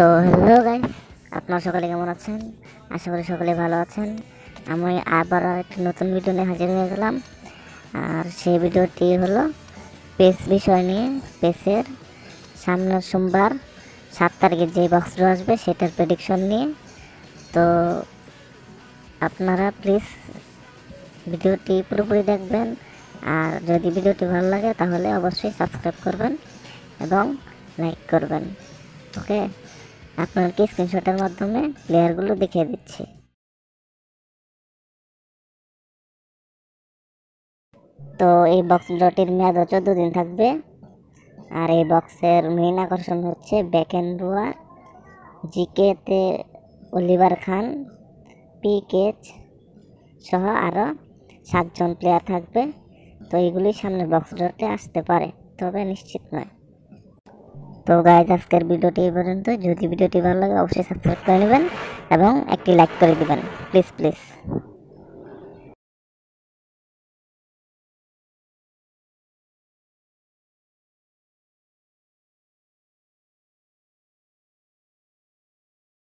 তো hello guys আপনারা সকলে কেমন আছেন? আশা করি সকলে ভালো আছেন। আমি আবার একটি নতুন ভিডিও নিয়ে হাজির হয়ে গেলাম। আর সেই ভিডিওটি হলো পেস বিষয় নিয়ে। পেসের সামনের সোমবার সাত তারিখে যে বক্সটা আসবে সেটার প্রেডিকশন নিয়ে। তো আপনারা প্লিজ ভিডিওটি পুরোপুরি দেখবেন। আর যদি ভিডিওটি ভালো লাগে তাহলে অবশ্যই সাবস্ক্রাইব করবেন এবং লাইক করবেন। ওকে আপনাকে স্ক্রিনশটের মাধ্যমে প্লেয়ারগুলো দেখিয়ে দিচ্ছি। তো এই বক্স ডটির মেয়াদ চোদ্দ দিন থাকবে। আর এই বক্সের মেইন আকর্ষণ হচ্ছে ব্যাকেন রুয়া জিকেতে অলিভার খান পি কেচ সহ আরও সাতজন প্লেয়ার থাকবে। তো এইগুলি সামনে বক্স ডটে আসতে পারে, তবে নিশ্চিত নয়। তো গাইজ আজকের ভিডিওটি এই পর্যন্ত। যদি ভিডিওটি ভালো লাগে, অবশ্যই সাবস্ক্রাইব করে নেবেন এবং একটি লাইক করে দেবেন। Please please